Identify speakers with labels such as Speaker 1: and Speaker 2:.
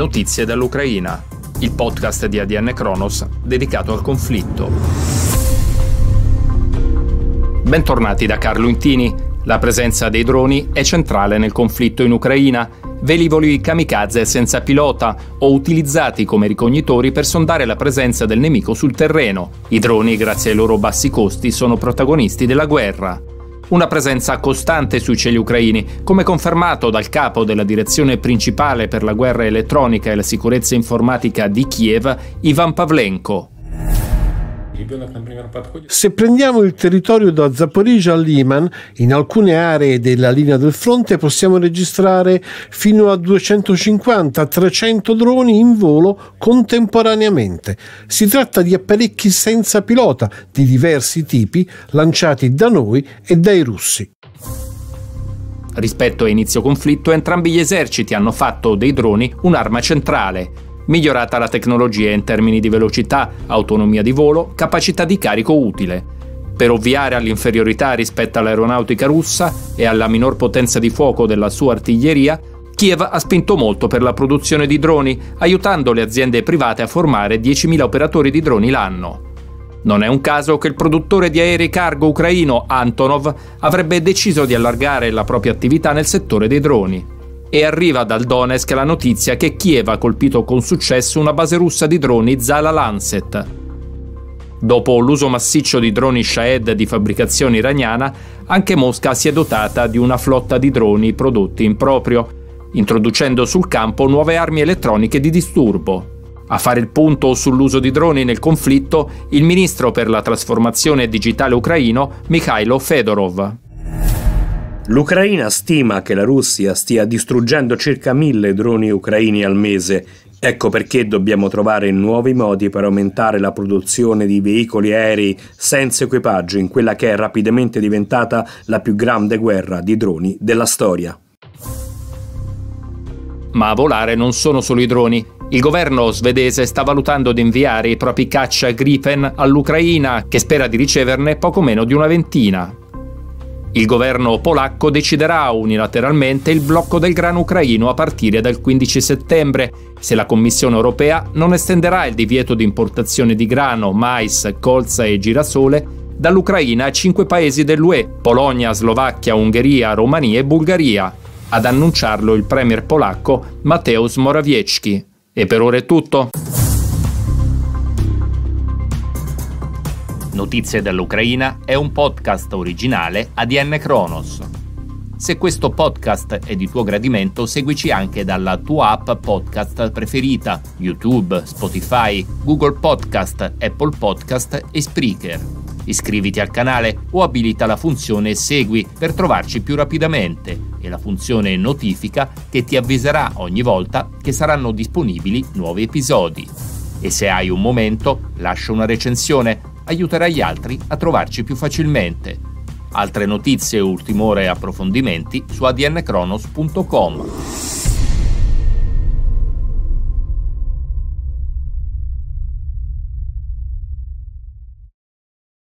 Speaker 1: Notizie dall'Ucraina, il podcast di ADN Kronos dedicato al conflitto. Bentornati da Carlo Intini. La presenza dei droni è centrale nel conflitto in Ucraina. Velivoli kamikaze senza pilota o utilizzati come ricognitori per sondare la presenza del nemico sul terreno. I droni, grazie ai loro bassi costi, sono protagonisti della guerra una presenza costante sui cieli ucraini, come confermato dal capo della direzione principale per la guerra elettronica e la sicurezza informatica di Kiev, Ivan Pavlenko.
Speaker 2: Se prendiamo il territorio da Zaporizhia a Liman, in alcune aree della linea del fronte possiamo registrare fino a 250-300 droni in volo contemporaneamente. Si tratta di apparecchi senza pilota di diversi tipi lanciati da noi e dai russi.
Speaker 1: Rispetto a inizio conflitto, entrambi gli eserciti hanno fatto dei droni un'arma centrale migliorata la tecnologia in termini di velocità, autonomia di volo, capacità di carico utile. Per ovviare all'inferiorità rispetto all'aeronautica russa e alla minor potenza di fuoco della sua artiglieria, Kiev ha spinto molto per la produzione di droni, aiutando le aziende private a formare 10.000 operatori di droni l'anno. Non è un caso che il produttore di aerei cargo ucraino Antonov avrebbe deciso di allargare la propria attività nel settore dei droni e arriva dal Donetsk la notizia che Kiev ha colpito con successo una base russa di droni Zala Lancet. Dopo l'uso massiccio di droni Shahed di fabbricazione iraniana, anche Mosca si è dotata di una flotta di droni prodotti in proprio, introducendo sul campo nuove armi elettroniche di disturbo. A fare il punto sull'uso di droni nel conflitto, il ministro per la trasformazione digitale ucraino Mikhailo Fedorov.
Speaker 3: L'Ucraina stima che la Russia stia distruggendo circa mille droni ucraini al mese. Ecco perché dobbiamo trovare nuovi modi per aumentare la produzione di veicoli aerei senza equipaggio in quella che è rapidamente diventata la più grande guerra di droni della storia.
Speaker 1: Ma a volare non sono solo i droni. Il governo svedese sta valutando di inviare i propri caccia Gripen all'Ucraina, che spera di riceverne poco meno di una ventina. Il governo polacco deciderà unilateralmente il blocco del grano ucraino a partire dal 15 settembre, se la Commissione europea non estenderà il divieto di importazione di grano, mais, colza e girasole dall'Ucraina a cinque paesi dell'UE, Polonia, Slovacchia, Ungheria, Romania e Bulgaria. Ad annunciarlo il premier polacco Mateusz Morawiecki. E per ora è tutto. Notizie dall'Ucraina è un podcast originale ADN Kronos. Se questo podcast è di tuo gradimento, seguici anche dalla tua app podcast preferita, YouTube, Spotify, Google Podcast, Apple Podcast e Spreaker. Iscriviti al canale o abilita la funzione Segui per trovarci più rapidamente e la funzione Notifica che ti avviserà ogni volta che saranno disponibili nuovi episodi. E se hai un momento, lascia una recensione aiuterà gli altri a trovarci più facilmente. Altre notizie, ultimo ore e approfondimenti su adnkronos.com.